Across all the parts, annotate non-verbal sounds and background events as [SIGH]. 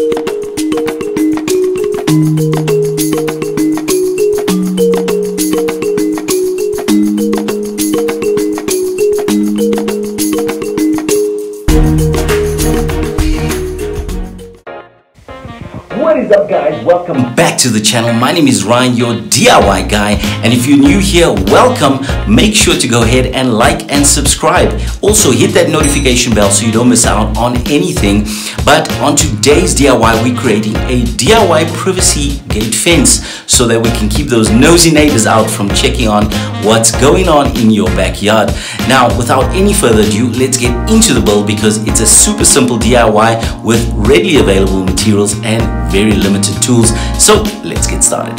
thank you. What is up guys? Welcome back to the channel. My name is Ryan, your DIY guy. And if you're new here, welcome. Make sure to go ahead and like and subscribe. Also hit that notification bell so you don't miss out on anything. But on today's DIY, we're creating a DIY privacy gate fence so that we can keep those nosy neighbors out from checking on what's going on in your backyard. Now, without any further ado, let's get into the build because it's a super simple DIY with readily available materials and very limited tools. So let's get started.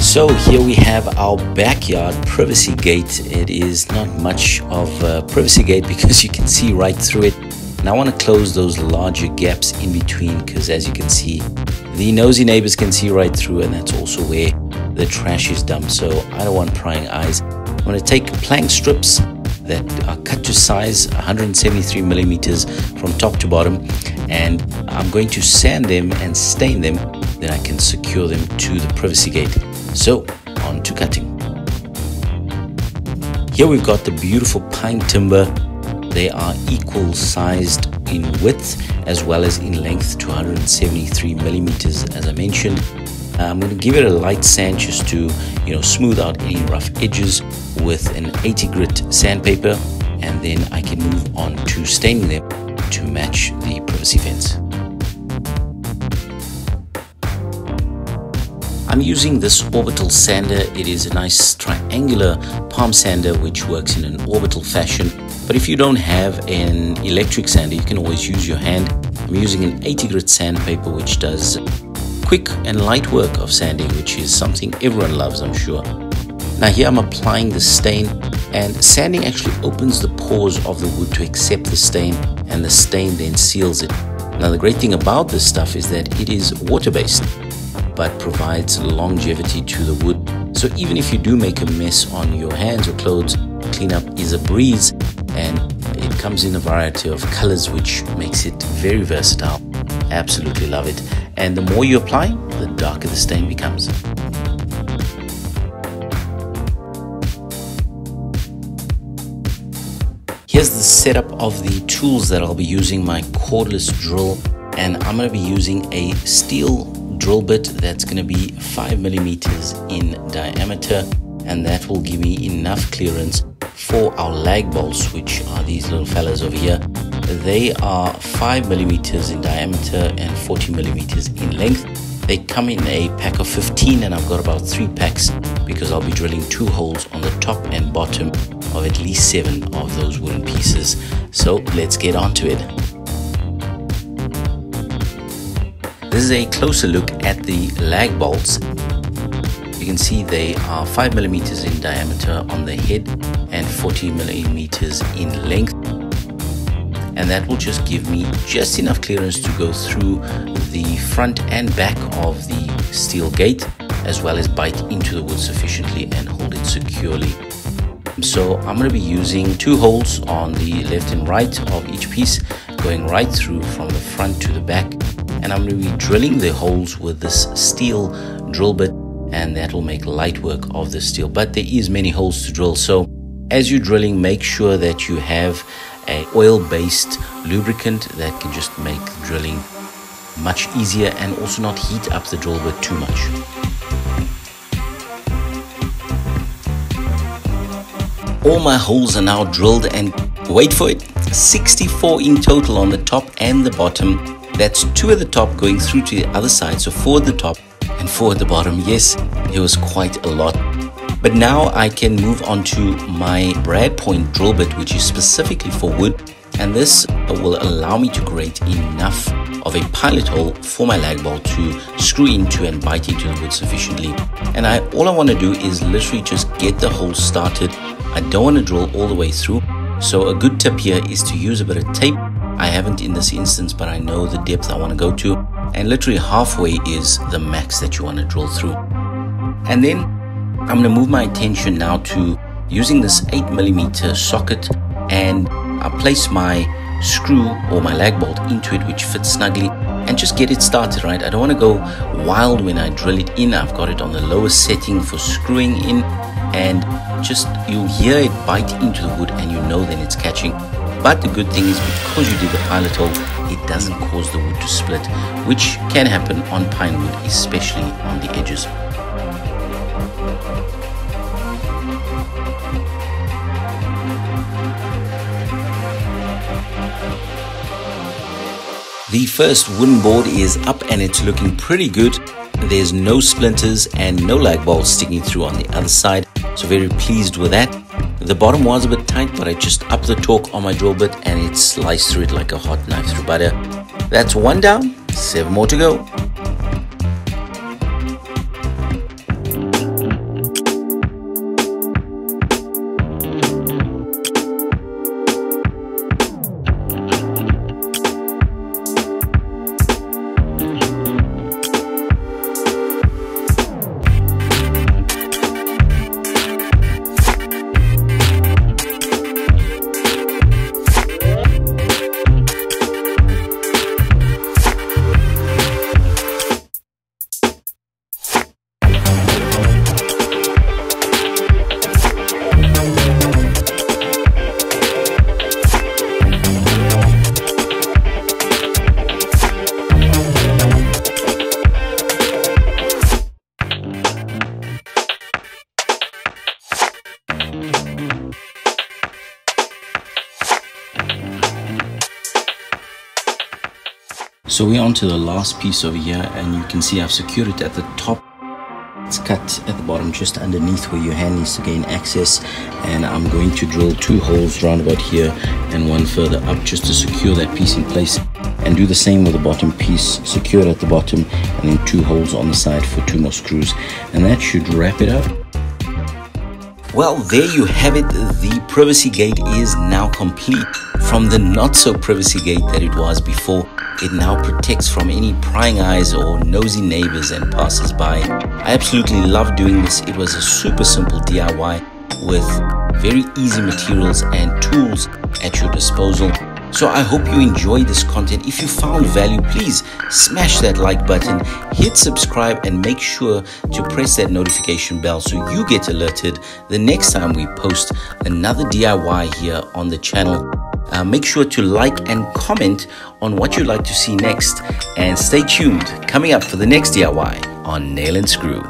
So here we have our backyard privacy gate. It is not much of a privacy gate because [LAUGHS] you can see right through it. And I want to close those larger gaps in between because as you can see, the nosy neighbors can see right through and that's also where the trash is dumped. So I don't want prying eyes. I'm going to take plank strips that are cut to size 173 millimeters from top to bottom and I'm going to sand them and stain them. Then I can secure them to the privacy gate. So on to cutting. Here we've got the beautiful pine timber. They are equal sized in width as well as in length to 173 millimeters as I mentioned I'm going to give it a light sand just to you know smooth out any rough edges with an 80 grit sandpaper and then I can move on to staining them to match the privacy fence. I'm using this orbital sander. It is a nice triangular palm sander which works in an orbital fashion. But if you don't have an electric sander, you can always use your hand. I'm using an 80 grit sandpaper which does quick and light work of sanding, which is something everyone loves, I'm sure. Now here I'm applying the stain and sanding actually opens the pores of the wood to accept the stain and the stain then seals it. Now the great thing about this stuff is that it is water-based but provides longevity to the wood. So even if you do make a mess on your hands or clothes, cleanup is a breeze and it comes in a variety of colors which makes it very versatile. Absolutely love it. And the more you apply, the darker the stain becomes. Here's the setup of the tools that I'll be using my cordless drill. And I'm going to be using a steel drill bit that's going to be 5 millimeters in diameter. And that will give me enough clearance for our lag bolts which are these little fellas over here they are 5 millimeters in diameter and 40 millimeters in length. They come in a pack of 15 and I've got about 3 packs because I'll be drilling two holes on the top and bottom of at least 7 of those wooden pieces. So let's get on to it. This is a closer look at the lag bolts. You can see they are 5 millimeters in diameter on the head and 40 millimeters in length and that will just give me just enough clearance to go through the front and back of the steel gate as well as bite into the wood sufficiently and hold it securely. So I'm going to be using two holes on the left and right of each piece going right through from the front to the back and I'm going to be drilling the holes with this steel drill bit and that will make light work of the steel but there is many holes to drill so as you're drilling make sure that you have a oil-based lubricant that can just make drilling much easier and also not heat up the drill bit too much. All my holes are now drilled and wait for it, 64 in total on the top and the bottom. That's two at the top going through to the other side, so four at the top and four at the bottom. Yes, it was quite a lot. But now I can move on to my brad point drill bit which is specifically for wood. And this will allow me to create enough of a pilot hole for my lag bolt to screw into and bite into the wood sufficiently. And I all I want to do is literally just get the hole started. I don't want to drill all the way through. So a good tip here is to use a bit of tape. I haven't in this instance but I know the depth I want to go to. And literally halfway is the max that you want to drill through. And then I'm going to move my attention now to using this 8 millimeter socket and I place my screw or my lag bolt into it which fits snugly and just get it started right? I don't want to go wild when I drill it in. I've got it on the lowest setting for screwing in and just you'll hear it bite into the wood and you know then it's catching. But the good thing is because you did the pilot hole it doesn't cause the wood to split which can happen on pine wood especially on the edges The first wooden board is up and it's looking pretty good. There's no splinters and no lag bolts sticking through on the other side. So very pleased with that. The bottom was a bit tight, but I just upped the torque on my drill bit and it sliced through it like a hot knife through butter. That's one down, seven more to go. So we're on to the last piece over here and you can see I've secured it at the top. It's cut at the bottom just underneath where your hand needs to gain access and I'm going to drill two holes round about here and one further up just to secure that piece in place and do the same with the bottom piece secure at the bottom and then two holes on the side for two more screws and that should wrap it up well, there you have it. The privacy gate is now complete. From the not so privacy gate that it was before, it now protects from any prying eyes or nosy neighbors and passers-by. I absolutely love doing this. It was a super simple DIY with very easy materials and tools at your disposal. So I hope you enjoy this content. If you found value, please smash that like button, hit subscribe, and make sure to press that notification bell so you get alerted the next time we post another DIY here on the channel. Uh, make sure to like and comment on what you'd like to see next. And stay tuned, coming up for the next DIY on Nail and Screw.